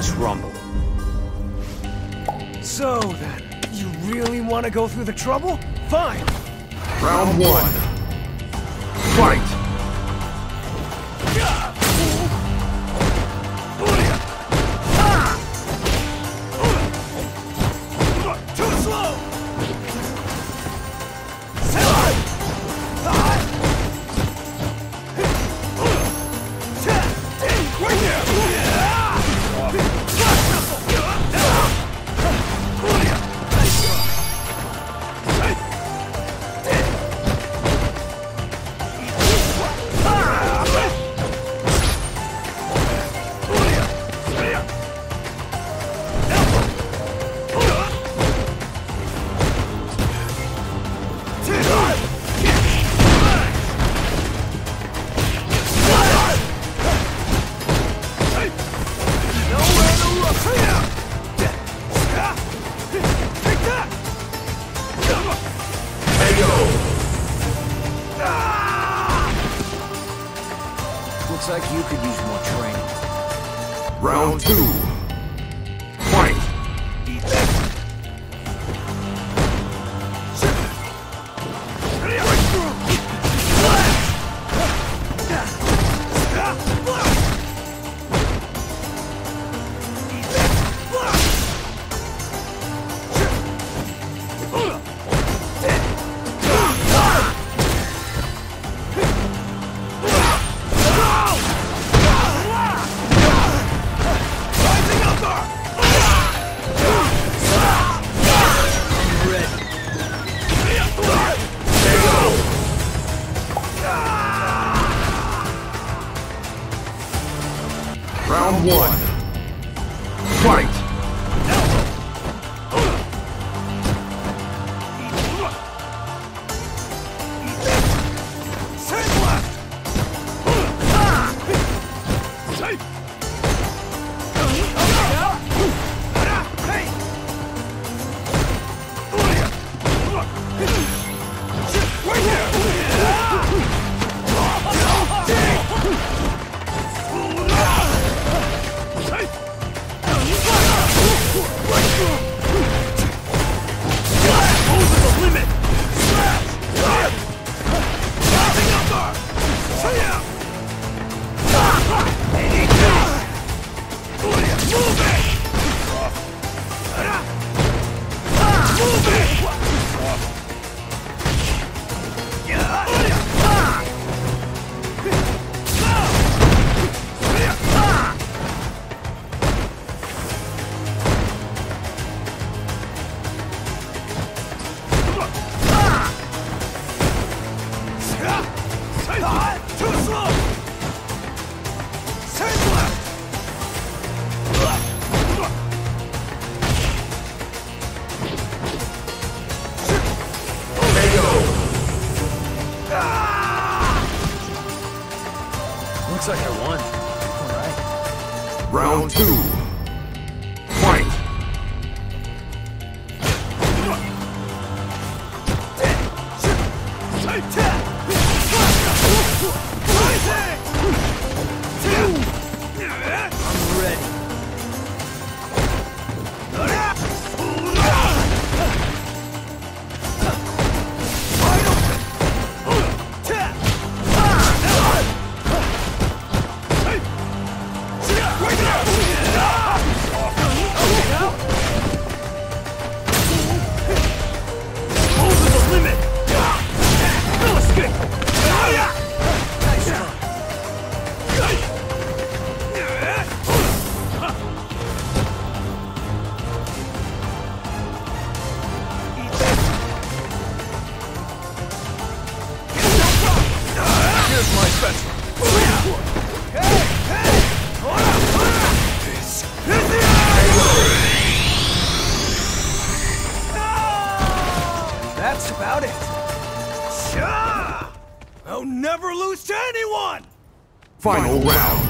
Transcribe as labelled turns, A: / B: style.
A: Let's rumble.
B: So then, you really want to go through the trouble? Fine.
C: Round one. Fight!
A: You could use more training.
C: Round two. Fight! Round one. Fight!
A: Looks like I won. Alright.
C: Round two.
B: Never lose to anyone!
C: Final round.